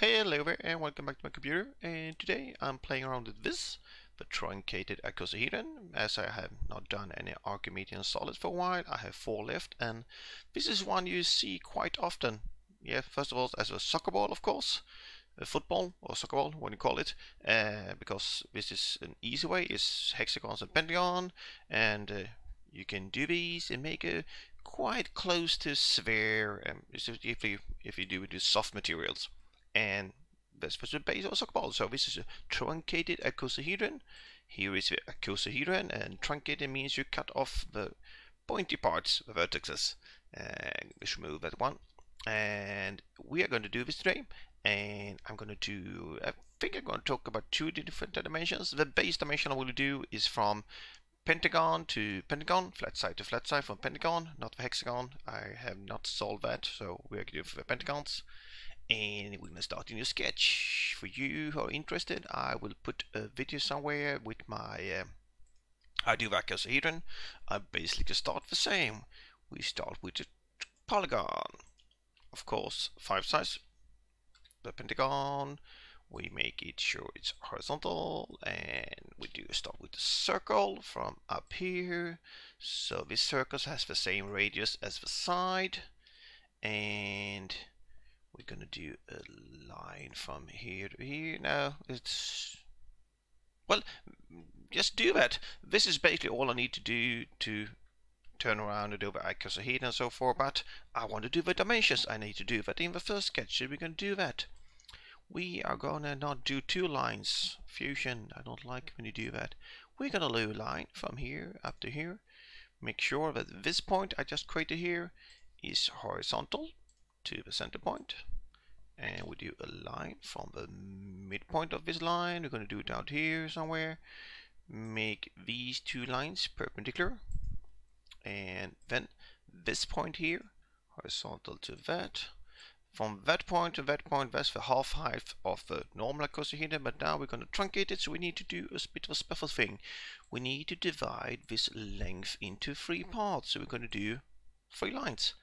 Hello there and welcome back to my computer and today I'm playing around with this, the truncated icosahedron. As I have not done any Archimedean solids for a while, I have four left and this is one you see quite often. Yeah, first of all as a soccer ball of course, a football or soccer ball, what you call it, uh, because this is an easy way, it's hexagons and pentagon and uh, you can do these and make a quite close to sphere um, if you if you do it with soft materials and that's was the base of a soccer ball. So this is a truncated icosahedron. Here is the icosahedron, and truncated means you cut off the pointy parts, the vertices. And let's remove that one. And we are going to do this today. And I'm going to do, I think I'm going to talk about two different dimensions. The base dimension I will do is from pentagon to pentagon, flat side to flat side from pentagon, not the hexagon. I have not solved that, so we're going to do the pentagons and we're gonna start a new sketch. For you who are interested I will put a video somewhere with my uh, I do icosahedron I basically just start the same. We start with a polygon. Of course five sides. The pentagon. We make it sure it's horizontal and we do start with the circle from up here. So this circle has the same radius as the side and we're gonna do a line from here to here. No, it's well, just do that. This is basically all I need to do to turn around and do the icosahedron and so forth, but I want to do the dimensions. I need to do that in the first sketch, so we're going to do that. We are gonna not do two lines. Fusion, I don't like when you do that. We're gonna do a line from here up to here. Make sure that this point I just created here is horizontal to the center point. And we do a line from the midpoint of this line. We're going to do it out here somewhere. Make these two lines perpendicular. And then this point here horizontal to that. From that point to that point that's the half height of the normal icosahedron but now we're going to truncate it so we need to do a bit of a special thing. We need to divide this length into three parts. So we're going to do three lines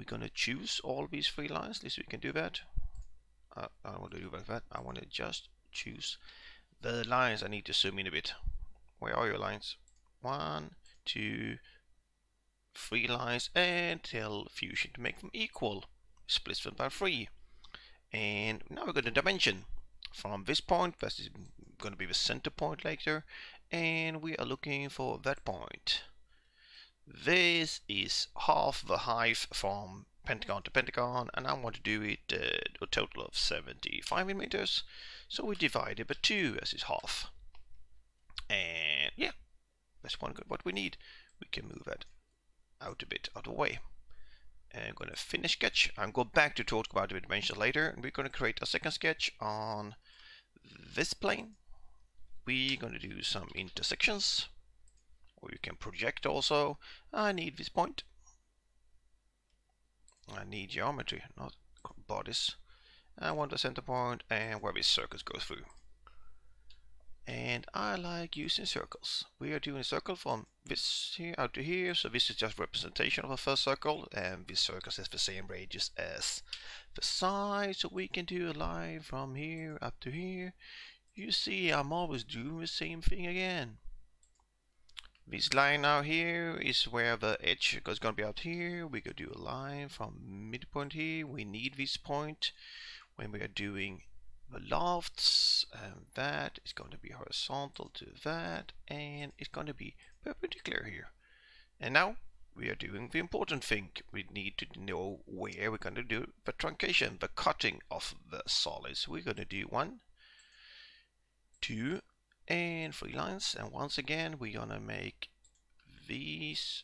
we're going to choose all these three lines. At least we can do that. Uh, I want to do that. I want to just choose the lines. I need to zoom in a bit. Where are your lines? One two three lines and tell fusion to make them equal. Split them by three. And now we're going to dimension. From this point this is going to be the center point later. And we are looking for that point this is half the height from pentagon to pentagon and I want to do it uh, a total of 75 millimeters so we divide it by 2 as is half. And yeah that's one good what we need. We can move that out a bit out of the way. And I'm going to finish sketch. I'm going back to talk about the dimensions later. And we're going to create a second sketch on this plane. We're going to do some intersections or you can project also I need this point I need geometry, not bodies. I want a center point and where this circles go through. And I like using circles. We are doing a circle from this here out to here, so this is just representation of a first circle, and this circle has the same radius as the side, so we can do a line from here up to here. You see, I'm always doing the same thing again. This line now here is where the edge is going to be out here. We could do a line from midpoint here. We need this point when we are doing the lofts and that is going to be horizontal to that and it's going to be perpendicular here. And now we are doing the important thing. We need to know where we're going to do the truncation, the cutting of the solids. We're going to do one, two, and three lines and once again we're gonna make these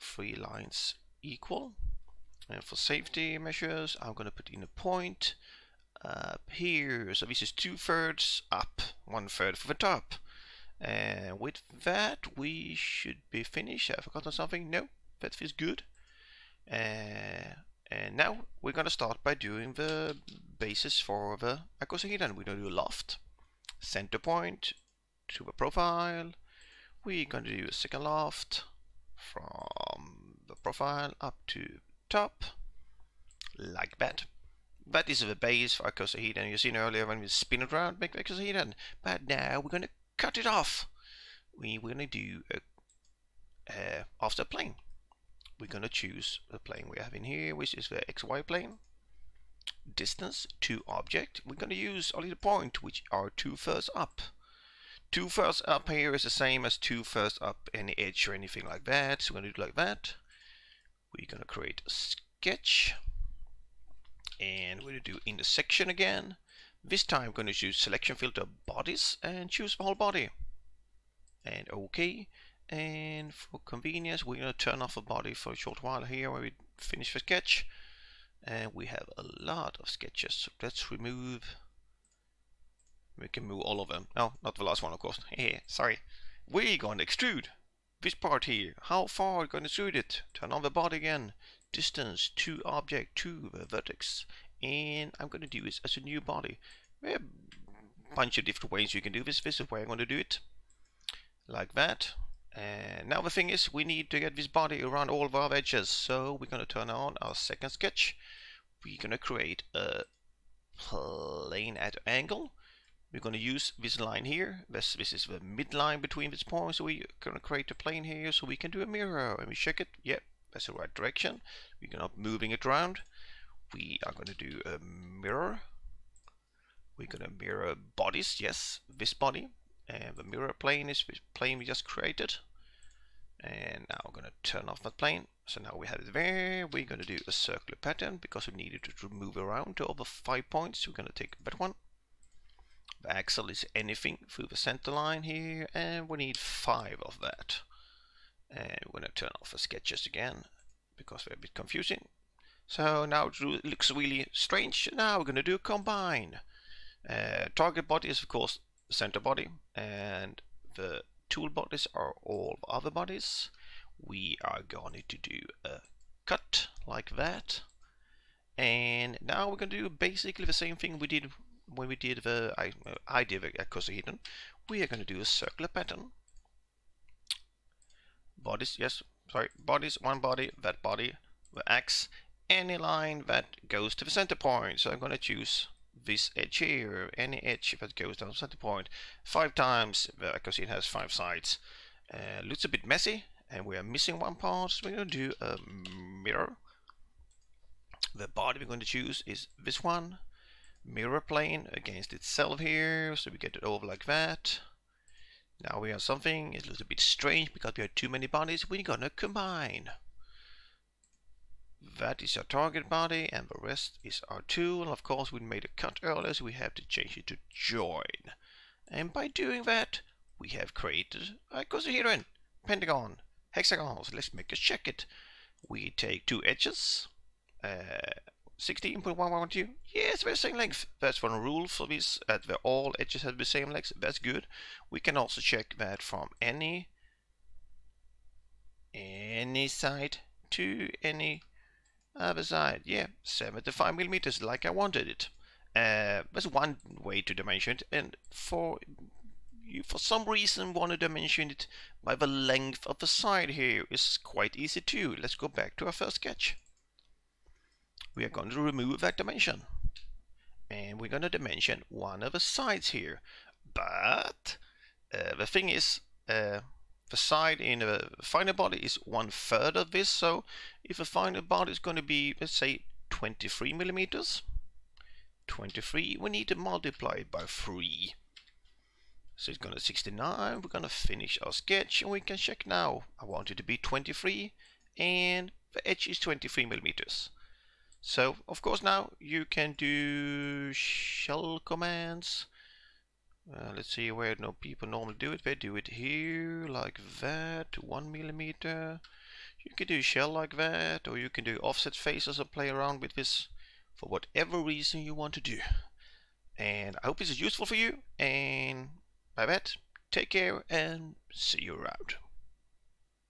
three lines equal. And for safety measures I'm gonna put in a point up here. So this is two thirds up one third for the top. And with that we should be finished. I forgotten something? No that feels good. Uh, and now we're gonna start by doing the basis for the icosahedron we're gonna do a loft. Center point to the profile. We're going to do a second loft from the profile up to top, like that. that is the base for icosahedron. you've seen earlier when we spin it around, make icosahedron. But now we're going to cut it off. We, we're going to do a offset plane. We're going to choose the plane we have in here, which is the XY plane. Distance to object. We're going to use a little point, which are two thirds up. Two thirds up here is the same as two thirds up any edge or anything like that. So we're going to do like that. We're going to create a sketch. And we're to do intersection again. This time I'm going to choose selection filter bodies and choose the whole body. And OK. And for convenience, we're going to turn off the body for a short while here when we finish the sketch. And we have a lot of sketches. So let's remove we can move all of them. No, not the last one, of course. Hey, sorry. We're going to extrude this part here. How far are going to extrude it? Turn on the body again. Distance to object to the vertex. And I'm going to do this as a new body. There are a bunch of different ways you can do this. This is where I'm going to do it. Like that. And now the thing is, we need to get this body around all of our edges. So we're going to turn on our second sketch. We're going to create a plane at angle we're going to use this line here. This, this is the midline between these points. We're going to create a plane here so we can do a mirror. And we check it. Yep, that's the right direction. We're not moving it around. We are going to do a mirror. We're going to mirror bodies. Yes, this body. And the mirror plane is this plane we just created. And now I'm going to turn off that plane. So now we have it there. We're going to do a circular pattern because we needed to move around to over five points. We're going to take that one axle is anything through the center line here and we need five of that. And we're going to turn off the sketches again because they're a bit confusing. So now it looks really strange. Now we're going to do a combine. Uh, target body is of course center body and the tool bodies are all other bodies. We are going to do a cut like that. And now we're going to do basically the same thing we did when we did the I, did a icosahedron, we are going to do a circular pattern. Bodies, yes, sorry, bodies, one body, that body, the x, any line that goes to the center point. So I'm going to choose this edge here, any edge that goes down the center point, five times, because it has five sides. Uh, looks a bit messy, and we are missing one part, so we're going to do a mirror. The body we're going to choose is this one, mirror plane against itself here so we get it over like that. Now we have something it looks a bit strange because we have too many bodies we're gonna combine. That is our target body and the rest is our tool. Of course we made a cut earlier so we have to change it to join. And by doing that we have created a icosahedron pentagon hexagons. Let's make a check it we take two edges uh, 16.112. Yes, they're the same length. That's one rule for this, that the all edges have the same length. That's good. We can also check that from any any side to any other side. Yeah, 75 millimeters, like I wanted it. Uh, that's one way to dimension it, and for you for some reason want to dimension it by the length of the side here is quite easy too. Let's go back to our first sketch we are going to remove that dimension. And we're going to dimension one of the sides here. But uh, the thing is, uh, the side in the final body is one third of this. So if the final body is going to be, let's say, 23 millimeters, 23, we need to multiply it by 3. So it's going to 69. We're going to finish our sketch and we can check now. I want it to be 23 and the edge is 23 millimeters. So, of course, now you can do shell commands. Uh, let's see where no people normally do it. They do it here, like that, one millimeter. You can do shell like that, or you can do offset faces and play around with this for whatever reason you want to do. And I hope this is useful for you. And by that, take care and see you around.